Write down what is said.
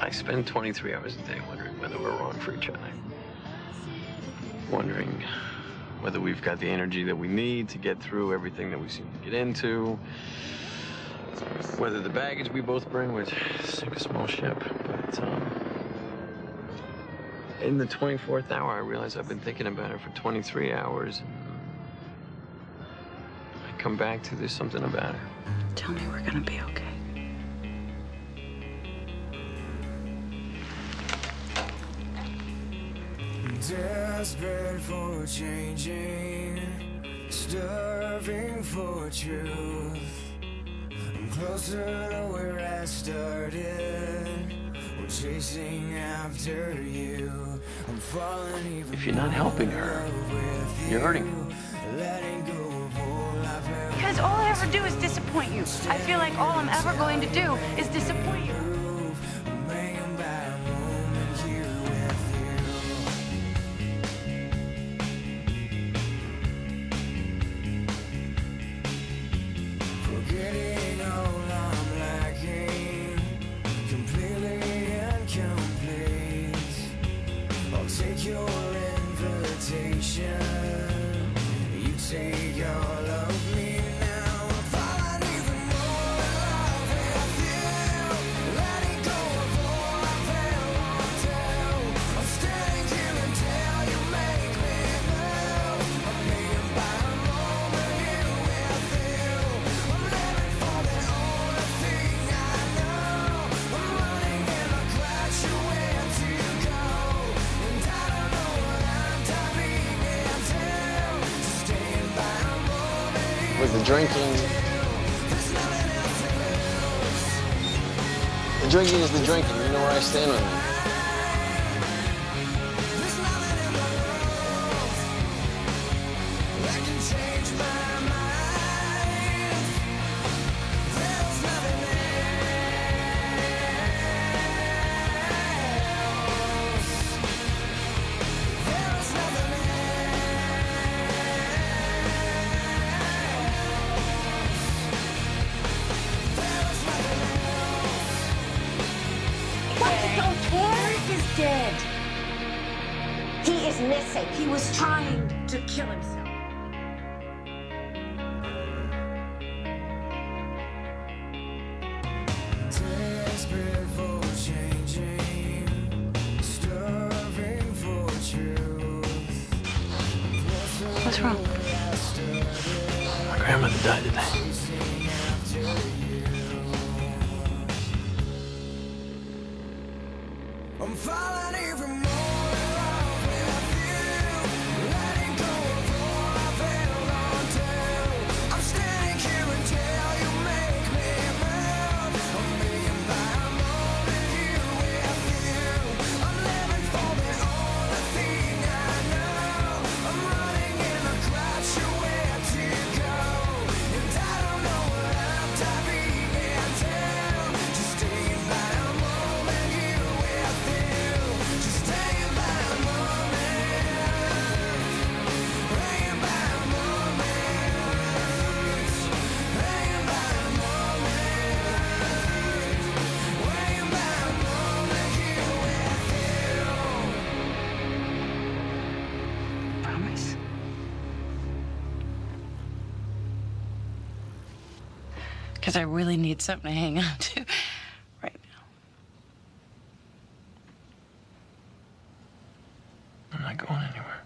I, spend 23 hours a day wondering whether we're wrong for each other. Wondering whether we've got the energy that we need to get through everything that we seem to get into. Whether the baggage we both bring would sink a small ship. But um, in the 24th hour, I realize I've been thinking about it for 23 hours. I come back to there's something about her. Tell me we're gonna be okay. Desperate for changing, starving for truth. I'm closer to where I started. We're chasing after you. I'm falling even If you're not helping her, you're hurting her. letting go of all I've ever Because all I ever do is disappoint you. I feel like all I'm ever going to do is disappoint you. Your invitation. You take all the drinking, the drinking is the drinking. You know where I stand on that. Dead. He is missing. He was trying to kill himself. Desperate for changing, starving. What's wrong? My grandmother died today. I'm falling even more Because I really need something to hang on to right now. I'm not going anywhere.